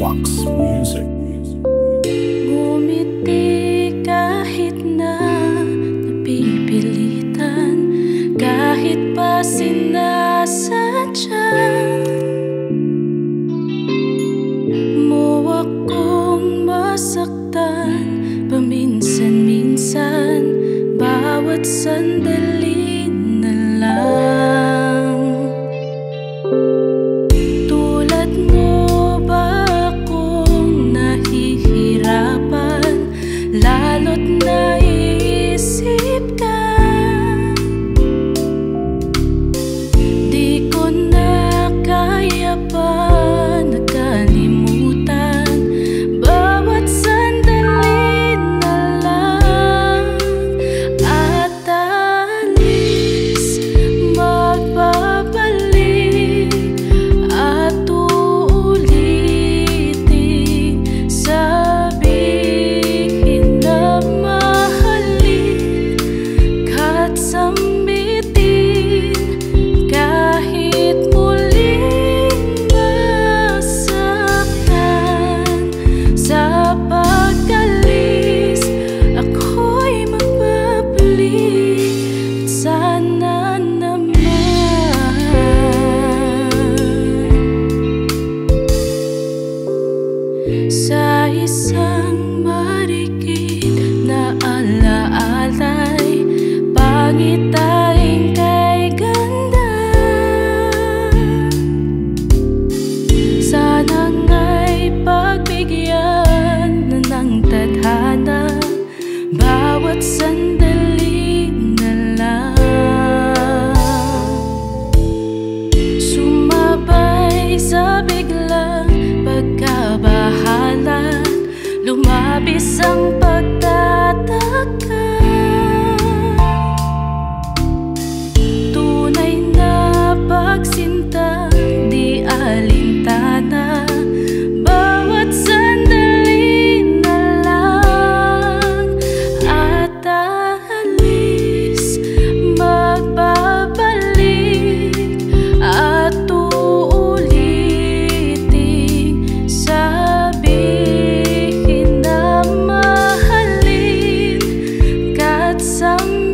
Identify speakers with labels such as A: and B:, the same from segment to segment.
A: Fox Music.
B: Sunday 真的 sống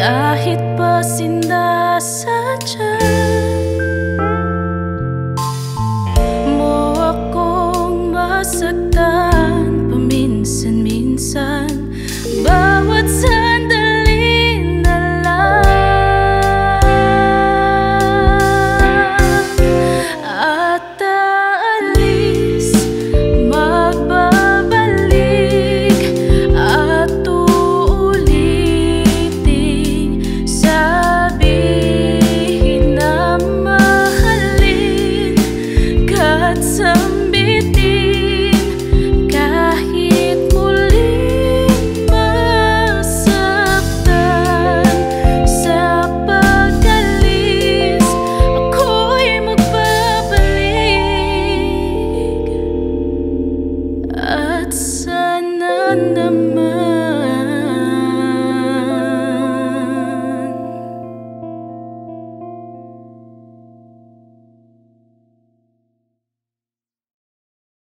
B: Kahit pasinda sa